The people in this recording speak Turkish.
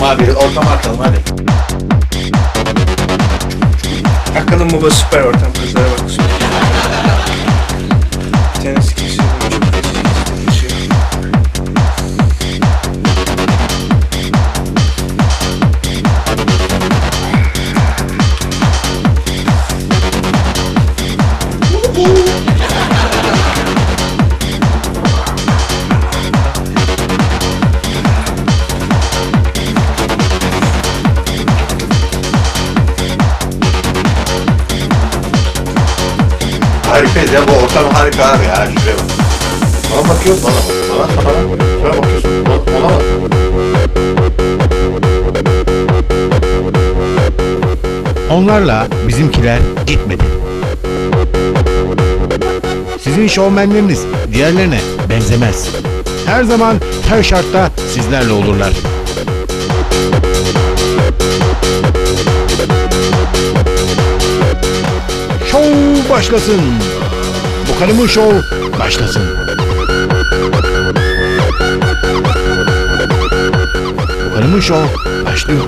atalım abi. Ortama atalım hadi. Hakan'ın baba süper ortam kızlar. Harikayız ya bu ortam harika abi ya. Şuraya bak. Bana bakıyorsun bana bak. Bana bana. Şuraya bakıyorsun. Ona bak. Onlarla bizimkiler gitmedi. Sizin şovmenleriniz diğerlerine benzemez. Her zaman her şartta sizlerle olurlar. Şov başlasın. Bu karımın şov başlasın. Bu karımın şov başlıyor.